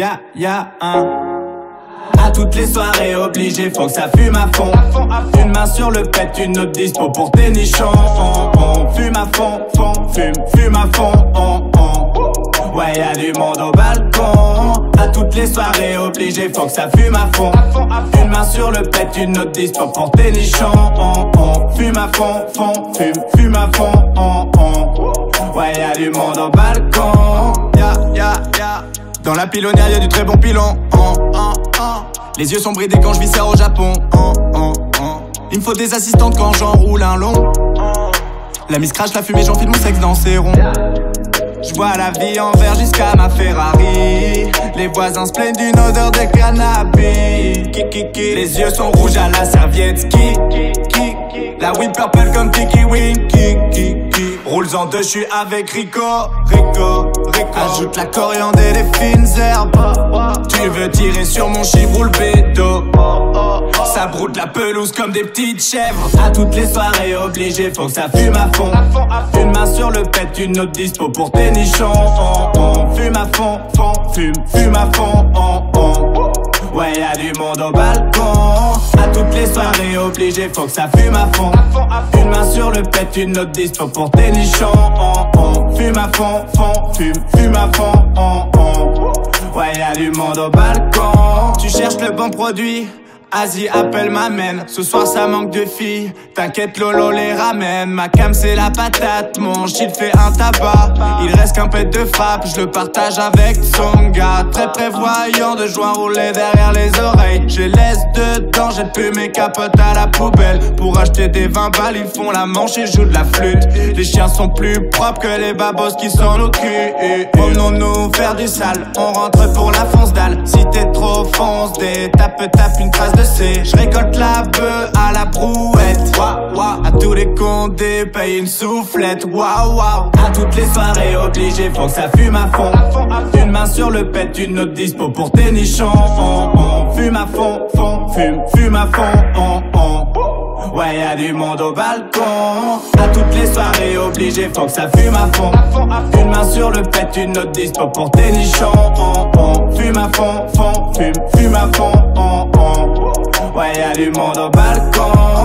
Ya, ya, un. À toutes les soirées obligé, faut que ça fume à fond. Une main sur le pet, une autre dispo pour tes nichons. On, on fume à fond, fond, fume, fume à fond. On, on. Ouais, y'a du monde au balcon. À toutes les soirées obligé, faut que ça fume à fond. Une main sur le pet, une autre dispo pour tes nichons. On, on fume à fond, fond, fume, fume à fond. On, on. Ouais, y'a du monde au balcon. Ya, ya, ya. Dans la pilonnière, y'a du très bon pilon. Oh, oh, oh. Les yeux sont bridés quand je viscère au Japon. Oh, oh, oh. Il me faut des assistantes quand j'enroule un long. La miss crache la fumée, j'enfile mon sexe dans ses ronds. Je vois la vie en vert jusqu'à ma Ferrari. Les voisins se plaignent d'une odeur de cannabis. Les yeux sont rouges à la serviette. La weed purple comme Tiki Wink. Ki, ki, ki. Roules en deux, je suis avec Rico. Rico, Rico. Ajoute la coriandre et les fines herbes. Tu veux tirer sur mon chiffre, roule bédo. Ça broute la pelouse comme des petites chèvres. À toutes les soirées obligé, faut que ça fume à fond. Une main sur le pet, une autre dispo pour tes nichons. On, on fume à fond, fond, fume, fume à fond. Ouais, y'a du monde au balcon. À toutes les soirées obligé, faut que ça fume à fond. Une main sur le pet, une autre dispo pour tes nichons. On, fume à fond, fond, fume, fume à fond. On. Ouais, y'a du monde au balcon. Tu cherches le bon produit. Asie appelle m'amène, ce soir ça manque de filles. T'inquiète Lolo les ramène, ma cam c'est la patate Mon shit fait un tabac, il reste qu'un pet de frappe Je le partage avec son gars. Très prévoyant de joint rouler derrière les oreilles. Je laisse dedans, j'ai plus mes capotes à la poubelle. Pour acheter des 20 balles, ils font la manche et jouent de la flûte. Les chiens sont plus propres que les babos qui sont au cul Promenons-nous faire du sale, on rentre pour la fonce dalle Si t'es trop tape tape une trace de C. Je récolte la bœuf à la brouette. Waouh, waouh, à tous les condés, paye une soufflette. Waouh, waouh, à toutes les soirées obligé, faut que ça fume à fond. Une main sur le pet, une autre dispo pour tes nichons. On, on fume à fond, fond, fume, fume à fond. On, on Ouais, y'a du monde au balcon. À toutes les soirées obligé, faut que ça fume à fond. Une main sur le pet, une autre dispo pour tes nichons. On, on fume à fond, fond, fume, fume à fond. On, on Ouais, y'a du monde au balcon.